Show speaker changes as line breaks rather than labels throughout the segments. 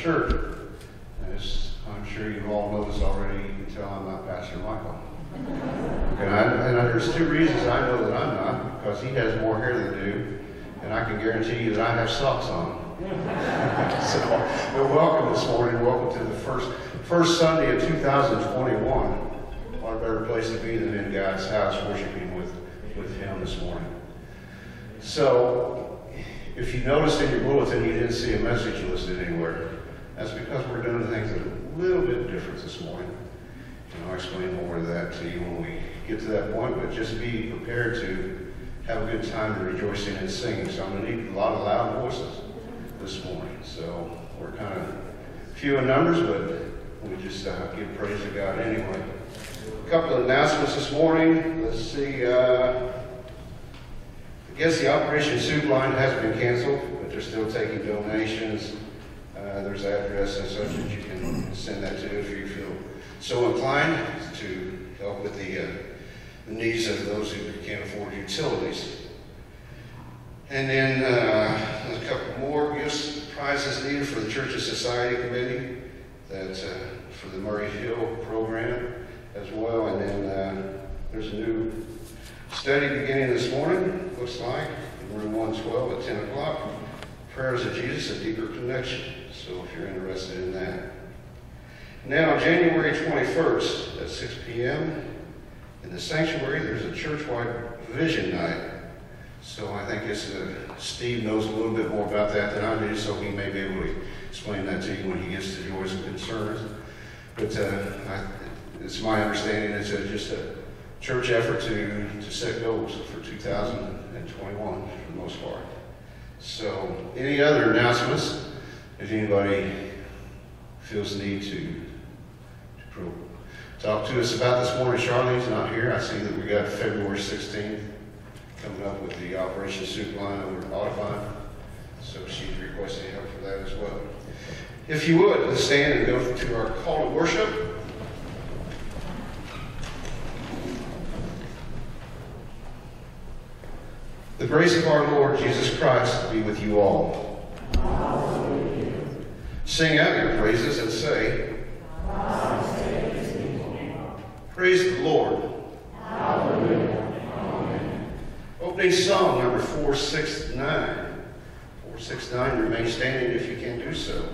Church. As I'm sure you all noticed already, you can tell I'm not Pastor Michael. And, I, and there's two reasons I know that I'm not, because he has more hair than you, and I can guarantee you that I have socks on. so, welcome this morning. Welcome to the first first Sunday of 2021. What a better place to be than in God's house, worshiping with, with Him this morning. So, if you noticed in your bulletin you didn't see a message listed anywhere, that's because we're doing things a little bit different this morning. And I'll explain more of that to you when we get to that point, but just be prepared to have a good time to rejoicing and singing. So I'm going to need a lot of loud voices this morning. So we're kind of few in numbers, but we just uh, give praise to God anyway. A couple of announcements this morning. Let's see. Uh, I guess the Operation Soup line has been canceled, but they're still taking donations. Uh, there's address and such that you can send that to if you feel so inclined to help with the, uh, the needs of those who can't afford utilities. And then uh, a couple more gifts, prizes needed for the Church of Society Committee that uh, for the Murray Hill program as well. And then uh, there's a new study beginning this morning, looks like, in room 112 at 10 o'clock. Prayers of Jesus, a deeper connection. So if you're interested in that. Now, January 21st at 6 p.m. in the sanctuary, there's a church-wide vision night. So I think it's, uh, Steve knows a little bit more about that than I do, so he may be able to explain that to you when he gets to joys and concerns. But uh, I, it's my understanding it's a, just a church effort to, to set goals for 2021 for the most part. So, any other announcements? If anybody feels the need to, to talk to us about this morning, Charlene's not here. I see that we got February 16th coming up with the Operation Soup line over at Audubon. So she's requesting help for that as well. If you would, let's stand and go to our call to worship. The grace of our Lord Jesus Christ be with you all. Sing out your praises and say, Praise the Lord. Opening song number 469. 469, remain standing if you can do so.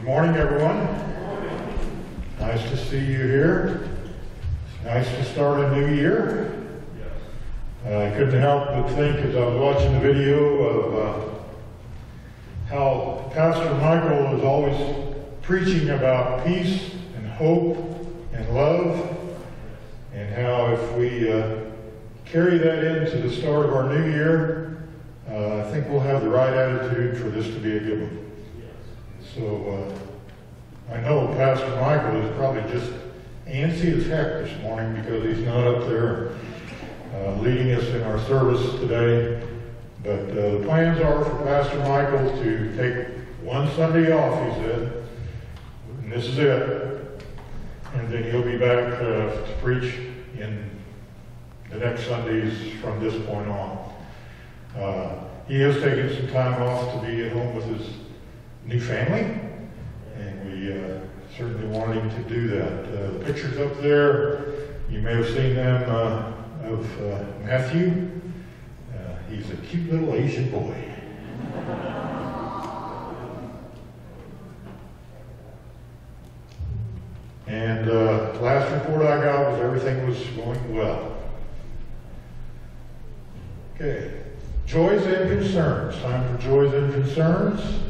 Good morning, everyone. Nice to see you here. Nice to start a new year. Uh, I couldn't help but think as I was watching the video of uh, how Pastor Michael is always preaching about peace and hope and love, and how if we uh, carry that into the start of our new year, uh, I think we'll have the right attitude for this to be a good one. So uh, I know Pastor Michael is probably just antsy as heck this morning because he's not up there uh, leading us in our service today. But uh, the plans are for Pastor Michael to take one Sunday off, he said, and this is it. And then he'll be back uh, to preach in the next Sundays from this point on. Uh, he has taken some time off to be at home with his new family, and we uh, certainly want him to do that. Uh, the pictures up there, you may have seen them uh, of uh, Matthew. Uh, he's a cute little Asian boy. And uh, last report I got was everything was going well. Okay, joys and concerns. Time for joys and concerns.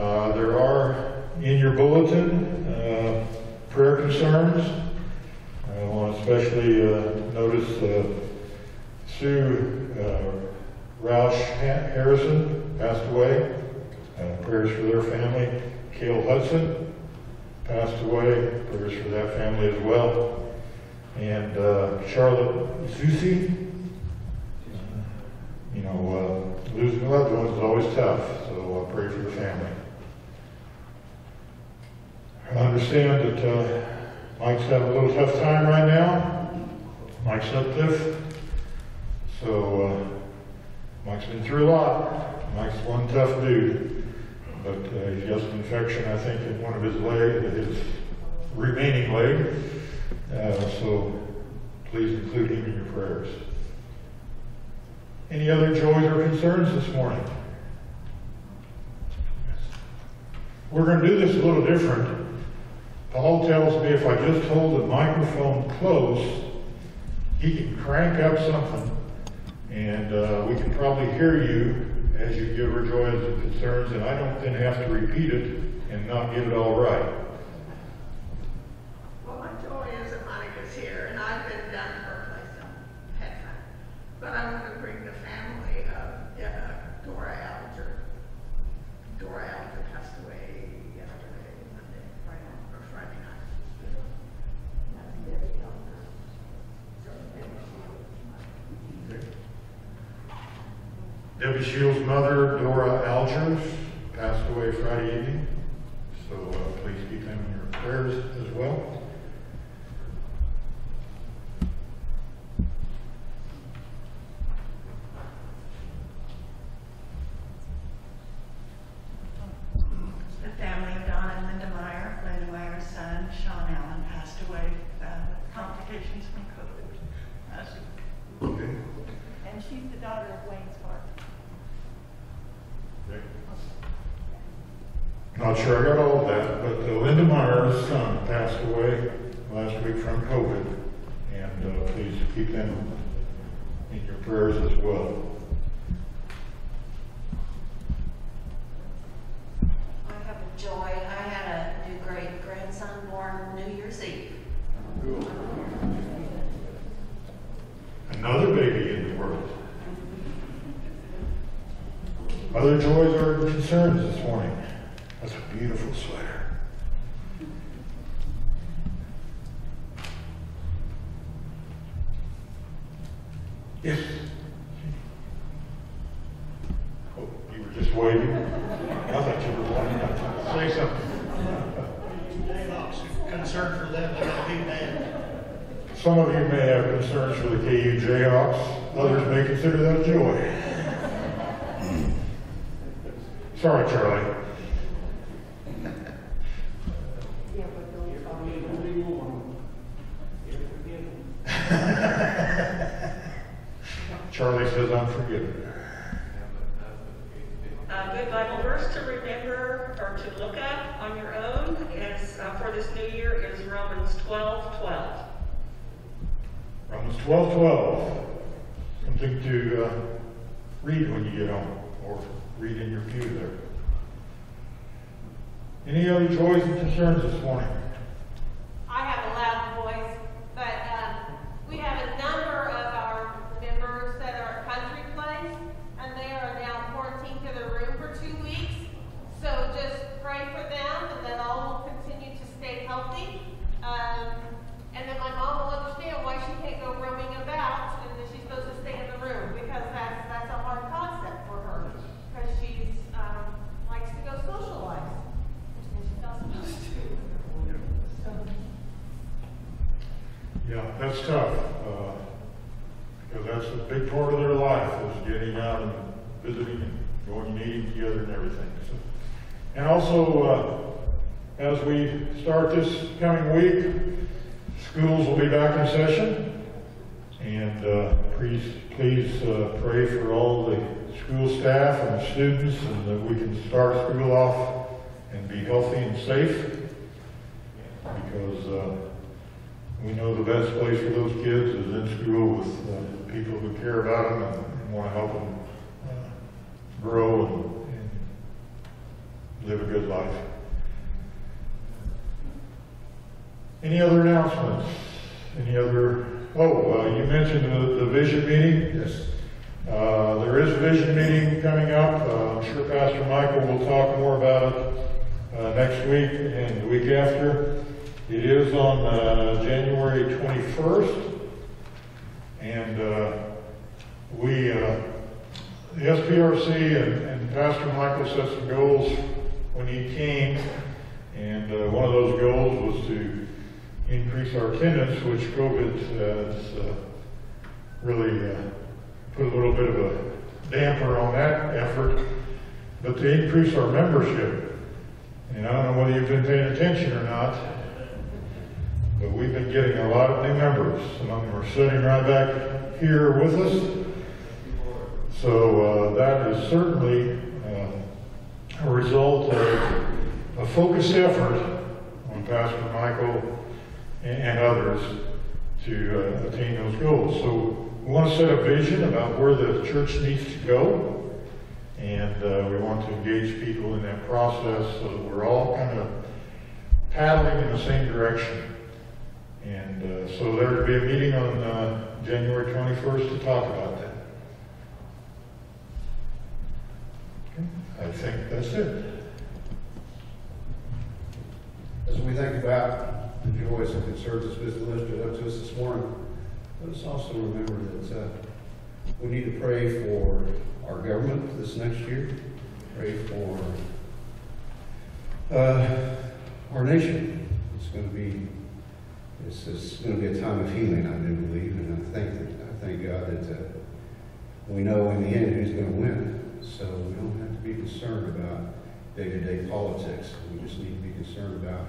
Uh, there are in your bulletin uh, prayer concerns. I want to especially uh, notice uh, Sue Roush Harrison passed away. Prayers for their family. Cale Hudson passed away. Prayers for that family as well. And Charlotte Zusi. You know, uh, losing loved ones is always tough, so uh, pray for the family. I understand that uh, Mike's having a little tough time right now. Mike Sutcliffe. So uh, Mike's been through a lot. Mike's one tough dude. But uh, he's got some infection, I think, in one of his leg, his remaining leg. Uh, so please include him in your prayers. Any other joys or concerns this morning? We're going to do this a little different. Paul tells me if I just hold the microphone close, he can crank up something, and uh, we can probably hear you as you give her joys and concerns, and I don't then have to repeat it and not get it all right.
Well, my joy is that Monica's here, and I've been down to her place on Petra. But I want to bring the family of uh, Dora Alger. Dora Alger passed away yesterday, Monday, Friday, or Friday night. That's Debbie Alger. So Debbie Shields.
Shields' mother, Dora Alger, passed away Friday evening, so uh, please keep them in your prayers as well.
The family of Don and Linda Meyer, Linda Meyer's son, Sean Allen, passed away uh, with complications from COVID. Uh,
Okay.
And she's the daughter of Wayne Spark.
Not sure I got all of that, but uh, Linda Meyer's son passed away last week from COVID, and uh, please keep them in your prayers as well.
I have a joy. I had a new great grandson born New Year's Eve.
Another baby in the world. Other joys or concerns this morning? That's a beautiful sweater. Yes. Oh, you were just waiting. I thought you were wanting to say something.
concern for them, that be bad.
Some of you may have concerns for the KU Jayhawks. Others may consider that a joy. Sorry, Charlie. Charlie says I'm forgiven.
A good Bible verse to remember or to look up on your own is, uh, for this new year is Romans 12, 12.
Romans twelve twelve. Something to uh, read when you get home, or read in your pew there. Any other joys and concerns this morning?
I have a loud voice, but um, we have a number of our members that are at Country Place, and they are now quarantined to their room for two weeks. So just pray for them, and that all will continue to stay healthy. Um, and then my mom will understand why she can't go roaming about, and that she's supposed to stay in the room, because that's, that's a hard concept for her, because she's, um, likes to go socialize, which she's not supposed to. So.
Yeah, that's tough, uh, because that's a big part of their life, is getting out and visiting and going and eating together and everything. So, And also, uh, as we start this coming week, schools will be back in session. And uh, please, please uh, pray for all the school staff and the students, and that we can start school off and be healthy and safe. Because uh, we know the best place for those kids is in school with uh, people who care about them and, and want to help them uh, grow and, and live a good life. Any other announcements? Any other? Oh, uh, you mentioned the, the vision meeting.
Yes.
Uh, there is a vision meeting coming up. Uh, I'm sure Pastor Michael will talk more about it uh, next week and the week after. It is on uh, January 21st. And uh, we, uh, the SPRC and, and Pastor Michael set some goals when he came. And uh, one of those goals was to increase our attendance, which COVID has uh, really uh, put a little bit of a damper on that effort, but to increase our membership. And I don't know whether you've been paying attention or not, but we've been getting a lot of new members. Some of them are sitting right back here with us. So uh, that is certainly uh, a result of a focused effort on Pastor Michael and, and others to uh, attain those goals. So we want to set a vision about where the church needs to go, and uh, we want to engage people in that process so that we're all kind of paddling in the same direction. And uh, so there will be a meeting on uh, January 21st to talk about that. Okay, I think that's it.
As we think about the joys and concerns that's been lifted up to us this morning, let us also remember that uh, we need to pray for our government this next year, pray for uh, our nation. It's going to be it's, going to be a time of healing, I do believe, and I think that I thank God that uh, we know in the end who's going to win. So we don't have to be concerned about day-to-day politics. We just need to be concerned about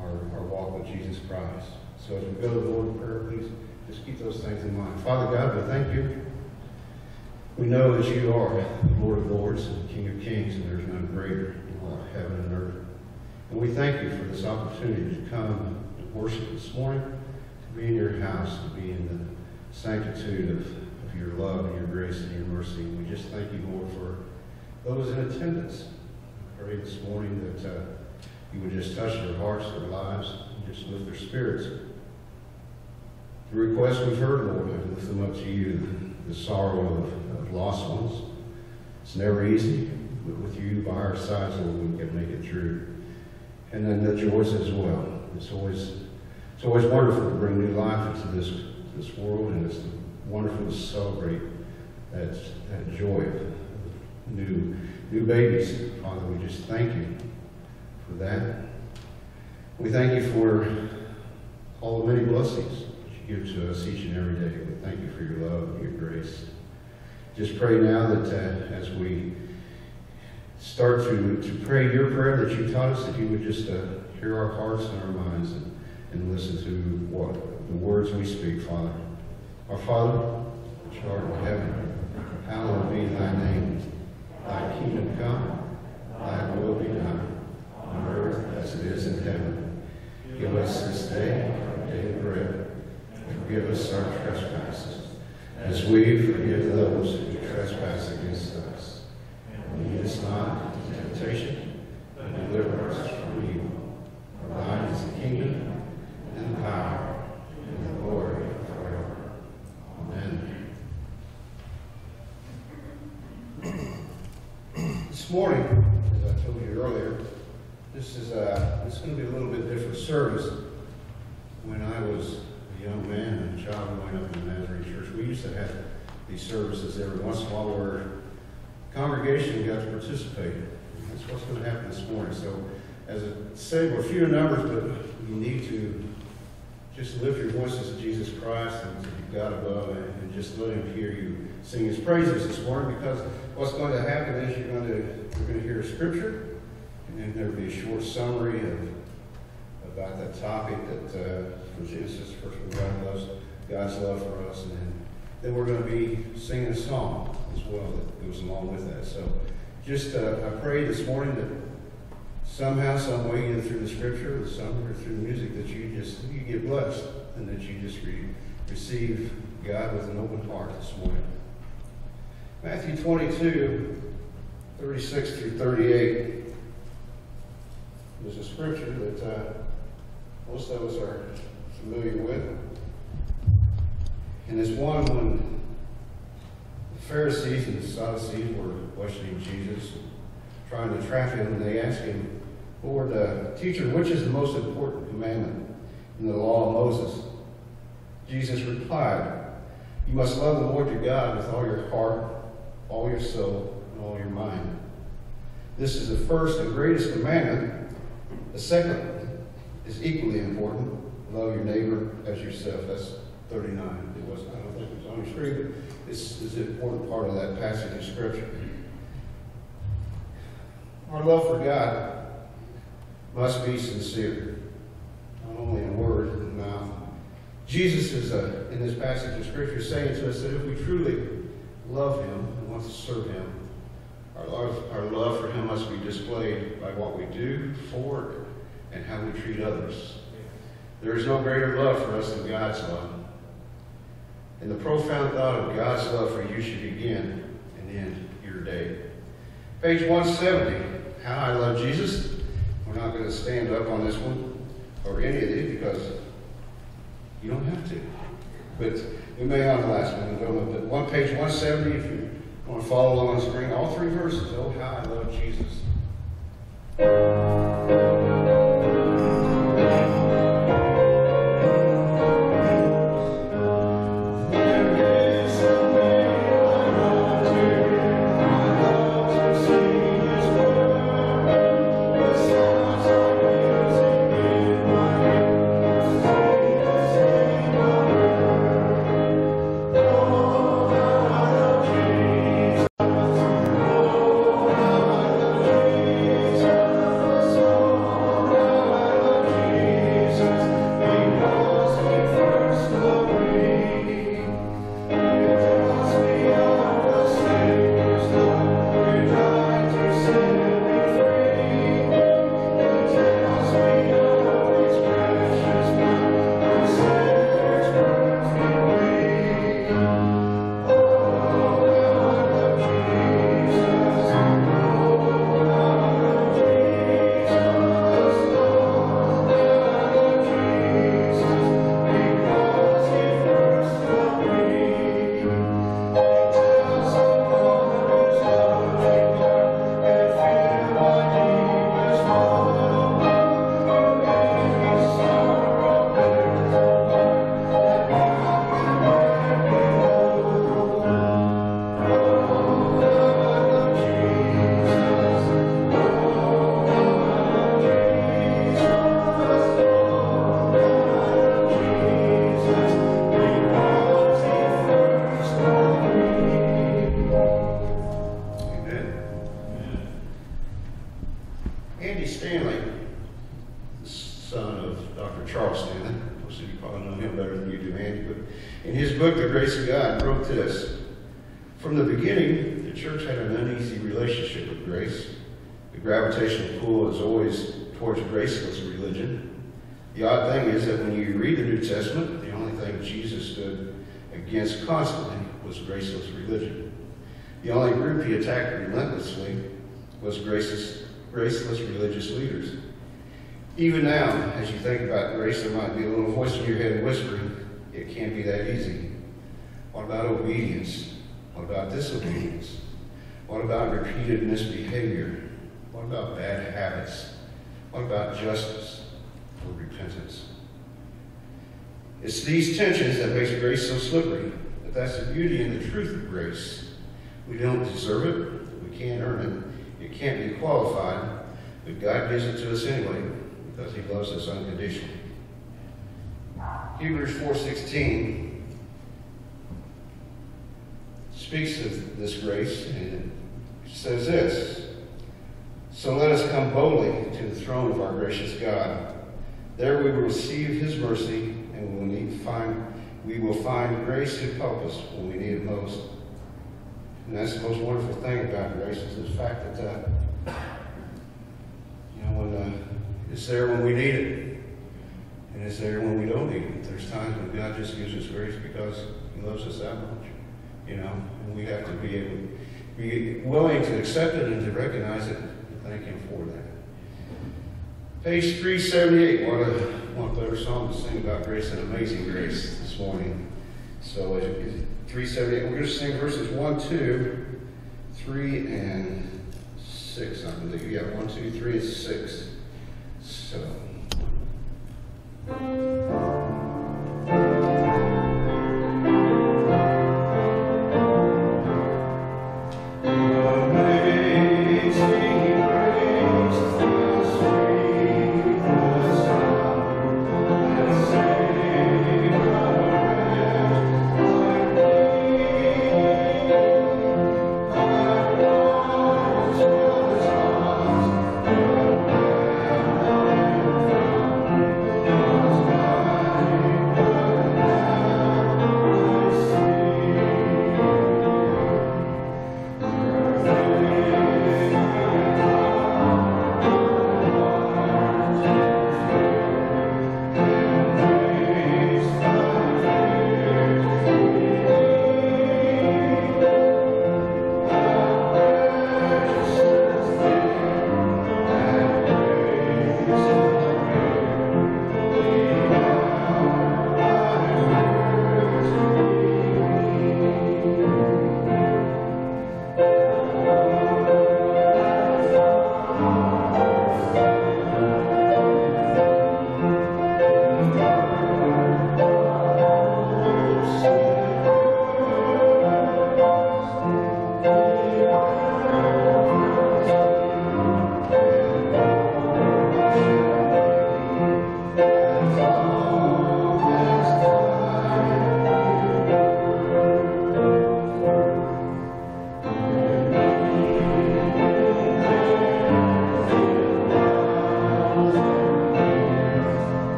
our, our walk with Jesus Christ. So as we go to the Lord in prayer, please just keep those things in mind. Father God, we thank you. We know that you are Lord of Lords and King of Kings, and there's none greater in all heaven and earth. And we thank you for this opportunity to come worship this morning, to be in your house, to be in the sanctitude of, of your love and your grace and your mercy. And we just thank you, Lord, for those in attendance. I pray this morning that uh, you would just touch their hearts, their lives, and just lift their spirits. The requests we've heard, Lord, I lift them up to you, the sorrow of, of lost ones. It's never easy, but with you by our sides, Lord, we can make it through. And then the joys as well. It's always, it's always wonderful to bring new life into this, this world, and it's wonderful to celebrate that, that joy of new, new babies. Father, we just thank you for that. We thank you for all the many blessings that you give to us each and every day. We thank you for your love and your grace. Just pray now that uh, as we start to, to pray your prayer that you taught us, that you would just uh, hear our hearts and our minds and, and listen to what the words we speak, Father. Our Father, which art in heaven, hallowed be thy name. Thy kingdom come, thy will be done, on earth as it is in heaven. Give us this day our daily bread, and forgive us our trespasses, as we forgive those who trespass against us. And lead us not into temptation, but deliver us from evil. For thine is the kingdom, and the power, and the glory forever. Amen. This morning, as I told you earlier, this is uh it's going to be a little bit different service. When I was a young man and a child growing up in the Nazarene Church, we used to have these services every once in a while where congregation got to participate. That's what's going to happen this morning. So, as I say, we're few in numbers, but you need to just lift your voices to Jesus Christ and to God above and, just let him hear you sing his praises this morning because what's going to happen is you're going to, you're going to hear scripture and then there'll be a short summary of about that topic that uh, when God loves God's love for us, and then, then we're going to be singing a song as well that goes along with that. So just uh, I pray this morning that somehow, some way, either through the scripture or song or through the music, that you just you get blessed and that you just re- receive God with an open heart this morning. Matthew 22, 36 through 38 is a scripture that uh, most of us are familiar with. And it's one when the Pharisees and the Sadducees were questioning Jesus, trying to trap him, and they asked him, Lord, uh, teacher, which is the most important commandment in the law of Moses? Jesus replied, You must love the Lord your God with all your heart, all your soul, and all your mind. This is the first and greatest commandment. The second is equally important. Love your neighbor as yourself. That's 39. It was, I don't think it was on your screen, but it's, it's an important part of that passage of Scripture. Our love for God must be sincere, not only in word and mouth. Jesus is, uh, in this passage of Scripture, saying to us that if we truly love Him and want to serve Him, our love, our love for Him must be displayed by what we do for and how we treat others. There is no greater love for us than God's love. And the profound thought of God's love for you should begin and end your day. Page 170, How I Love Jesus. We're not going to stand up on this one or any of these because you don't have to. But we may the last one. But one page 170, if you want to follow along on the screen, all three verses. Oh, how I love Jesus. Against constantly was graceless religion. The only group he attacked relentlessly was graceless, graceless religious leaders. Even now, as you think about grace, there might be a little voice in your head whispering, it can't be that easy. What about obedience? What about disobedience? What about repeated misbehavior? What about bad habits? What about justice or repentance? It's these tensions that makes grace so slippery. But that's the beauty and the truth of grace. We don't deserve it. We can't earn it. It can't be qualified. But God gives it to us anyway because he loves us unconditionally. Hebrews 4.16 speaks of this grace and says this, So let us come boldly to the throne of our gracious God. There we will receive his mercy and we will need find we will find grace to help us when we need it most. And that's the most wonderful thing about grace is the fact that uh, you know when uh, it's there when we need it, and it's there when we don't need it. There's times when God just gives us grace because He loves us that much, you know, and we have to be able, be willing to accept it and to recognize it and thank Him for that. Page 378, what a, a better song to sing about grace and amazing grace this morning. So, uh, 378, we're going to sing verses 1, 2, 3, and 6, I believe. Yeah, 1, 2, 3, and 6. So.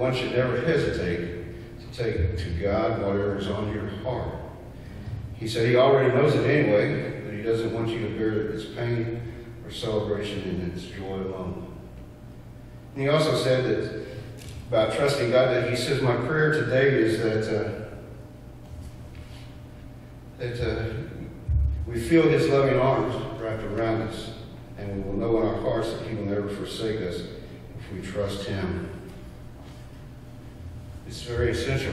One should never hesitate to take to God whatever is on your heart. He said he already knows it anyway, but he doesn't want you to bear its pain or celebration in its joy alone. And he also said that about trusting God that he says, my prayer today is that, uh, that uh, we feel his loving arms wrapped around us and we will know in our hearts that he will never forsake us if we trust him. It's very essential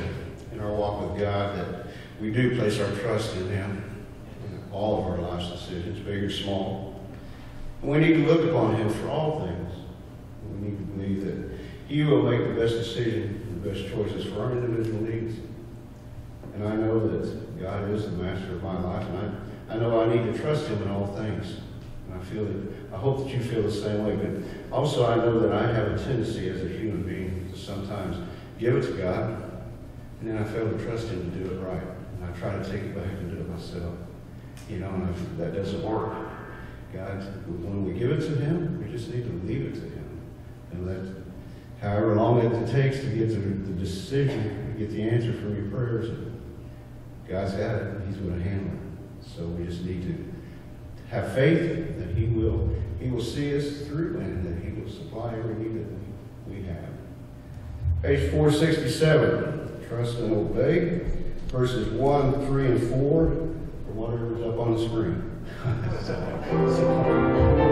in our walk with God that we do place our trust in him in all of our life's decisions, big or small. And we need to look upon him for all things. We need to believe that he will make the best decision, the best choices for our individual needs. And I know that God is the master of my life, and I, I know I need to trust him in all things. And I feel that, I hope that you feel the same way, but also I know that I have a tendency as a human being to sometimes give it to God, and then I fail to trust him to do it right. And I try to take it back and do it myself. You know, and if that doesn't work. God, when we give it to him, we just need to leave it to him. And let, however long it takes to get the decision, to get the answer from your prayers, God's got it. He's going to handle it. So we just need to have faith that He will He will see us through and that He will supply every need that. Page 467, trust and obey, verses 1, 3, and 4, or whatever's up on the screen.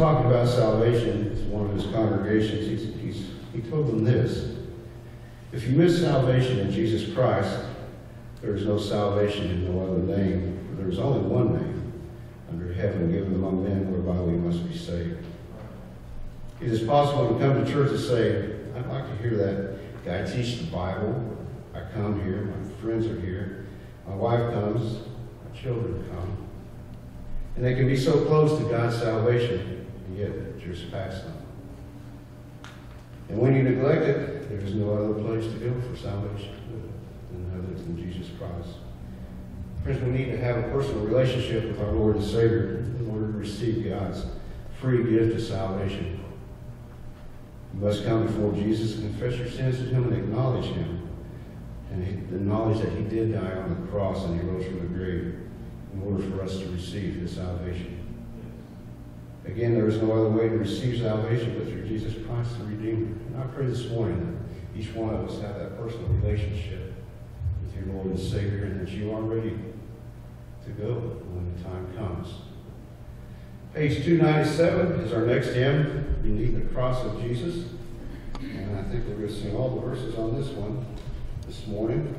talking about salvation, it's one of his congregations, he's, he's, he told them this. If you miss salvation in Jesus Christ, there is no salvation in no other name, there is only one name under heaven given among men whereby we must be saved. It is possible to come to church and say, I'd like to hear that guy teach the Bible. I come here, my friends are here, my wife comes, my children come. And they can be so close to God's salvation, past them. And when you neglect it, there is no other place to go for salvation than other than Jesus Christ. Friends, we need to have a personal relationship with our Lord and Savior in order to receive God's free gift of salvation. You must come before Jesus and confess your sins to Him and acknowledge Him. And acknowledge that He did die on the cross and He rose from the grave in order for us to receive His salvation. Again, there is no other way to receive salvation but through Jesus Christ the Redeemer. And I pray this morning that each one of us have that personal relationship with your Lord and Savior and that you are ready to go when the time comes. Page 297 is our next hymn, Beneath the Cross of Jesus. And I think we're going to sing all the verses on this one this morning.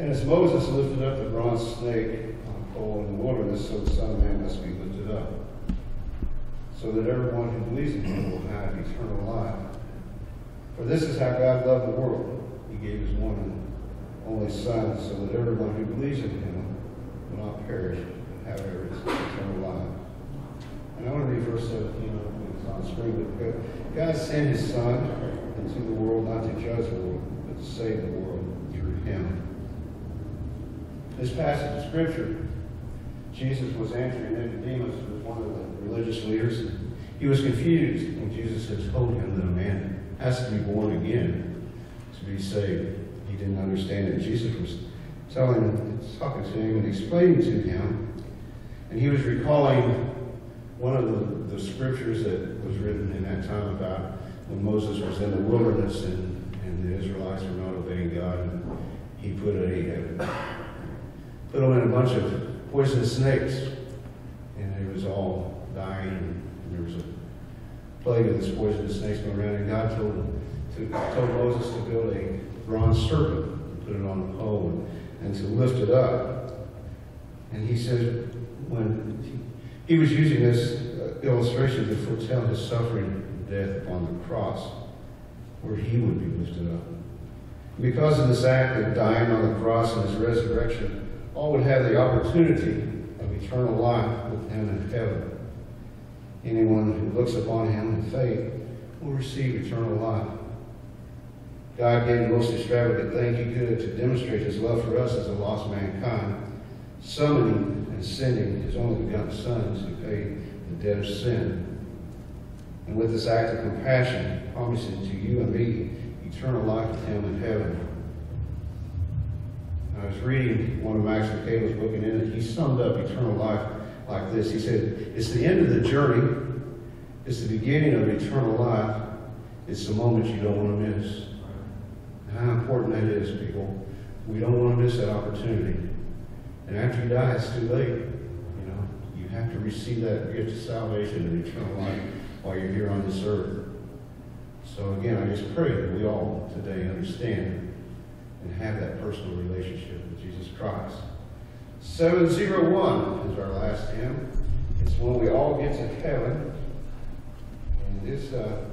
And as Moses lifted up the bronze snake on a pole in the wilderness, so the Son of Man must be lifted up, so that everyone who believes in him will have eternal life. For this is how God loved the world. He gave his one and only Son, so that everyone who believes in him will not perish, but have eternal life. And I want to read verse 17 it's on the screen. But God sent his Son into the world not to judge the world, but to save the world through him. This passage of Scripture, Jesus was answering Nicodemus, who was one of the religious leaders. He was confused when Jesus had told him that a man has to be born again to be saved. He didn't understand it. Jesus was telling talking to him and explaining to him. And he was recalling one of the, the scriptures that was written in that time about when Moses was in the wilderness and, and the Israelites were not obeying God. And he put a, put them in a bunch of poisonous snakes, and it was all dying, and there was a plague of this poisonous snakes going around. And God told him to, told Moses to build a bronze serpent, and put it on a pole, and to lift it up. And he said, when he, he was using this uh, illustration to foretell his suffering and death upon the cross, where he would be lifted up. Because of this act of dying on the cross and his resurrection, all would have the opportunity of eternal life with him in heaven. Anyone who looks upon him in faith will receive eternal life. God gave the most extravagant thing he could to demonstrate his love for us as a lost mankind, summoning and sending his only begotten Son to pay the debt of sin. And with this act of compassion, promising to you and me eternal life with him in heaven. I was reading one of Max Lucado's book, and in it he summed up eternal life like this. He said, It's the end of the journey, it's the beginning of eternal life, it's the moment you don't want to miss. How important that is, people. We don't want to miss that opportunity. And after you die, it's too late. You know, you have to receive that gift of salvation and eternal life while you're here on this earth. So again, I just pray that we all today understand and have that personal relationship with Jesus Christ. 701 is our last hymn. It's when we all get to heaven. And it's, uh,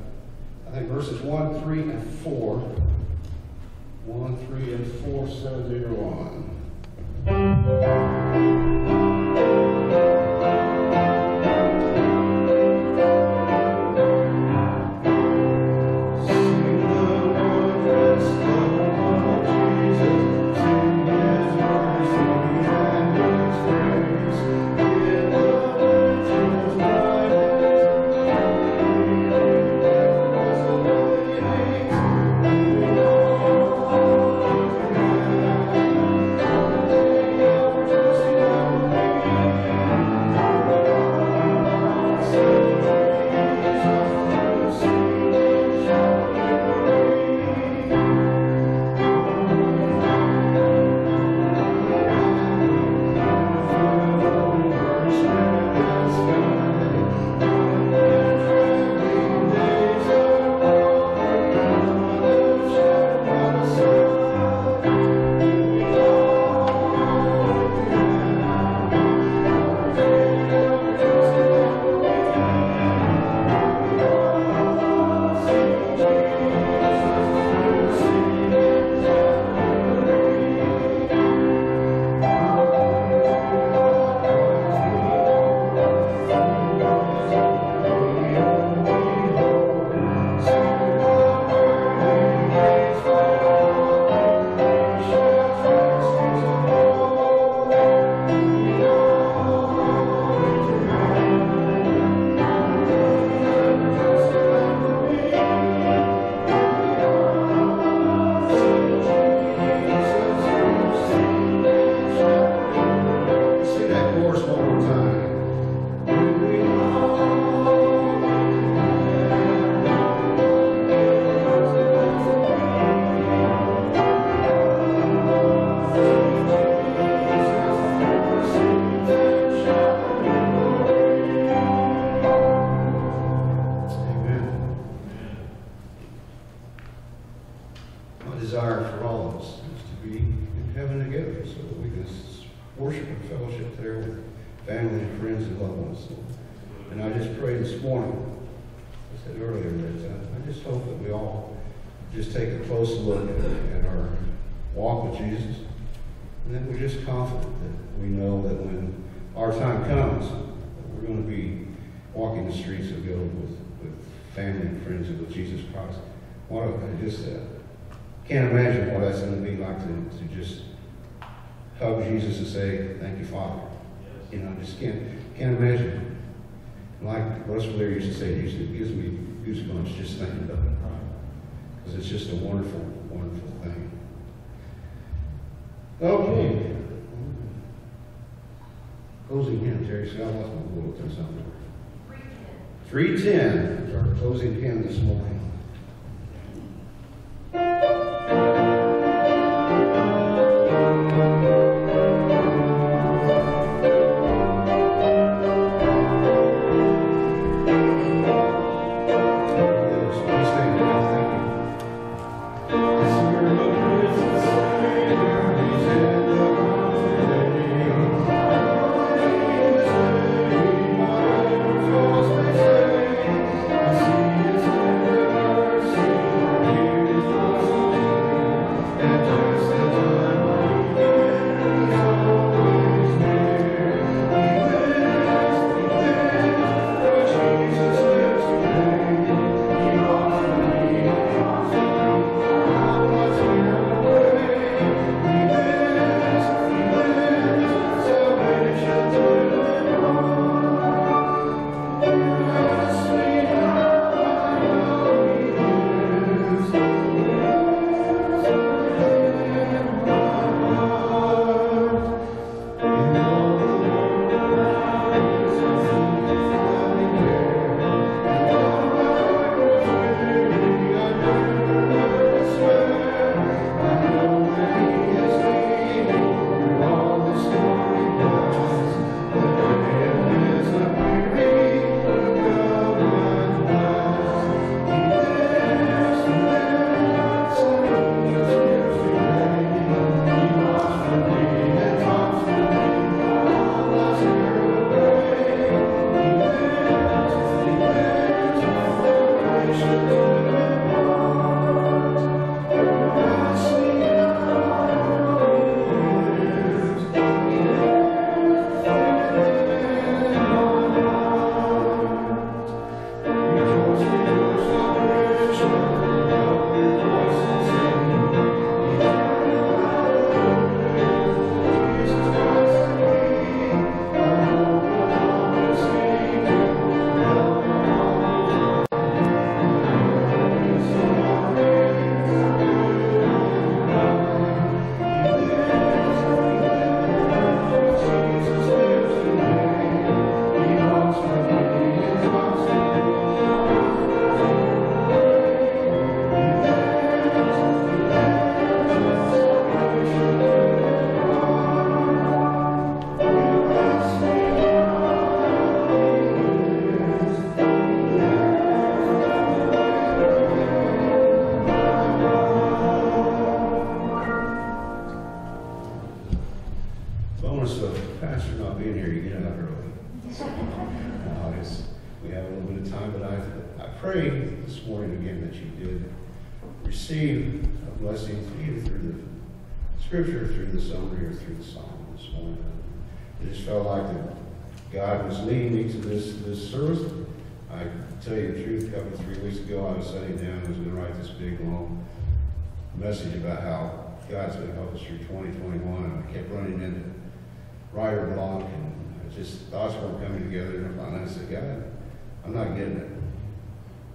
I think, verses 1, 3, and 4. 1, 3, and 4, 701. It's just a wonderful, wonderful thing. Okay. Closing hymn, Terry, see, I lost my bullet or something. 310 is our closing hymn this morning. You did receive a blessing either through the scripture, through the summary, or through the song this morning. It just felt like that God was leading me to this, this service. I tell you the truth, a couple, of three weeks ago, I was sitting down, I was gonna write this big, long message about how God's gonna help us through twenty twenty-one, and I kept running into writer block, and just, thoughts weren't coming together, and finally I said, God, I'm not getting it.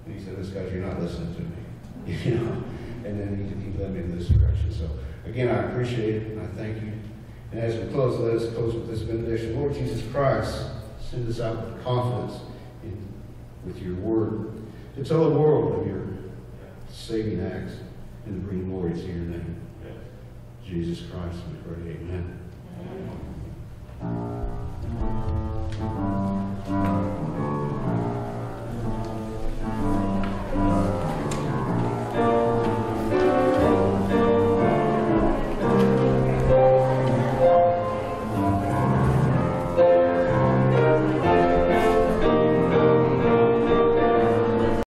And he said, this guy's, you're not listening to me, you know? And then he, he led me in this direction. So again, I appreciate it, and I thank you. And as we close, let us close with this benediction. Lord Jesus Christ, send us out with confidence in, with your word to tell the world of your saving acts and to bring glory to your name. Jesus Christ, we pray. Amen. Amen.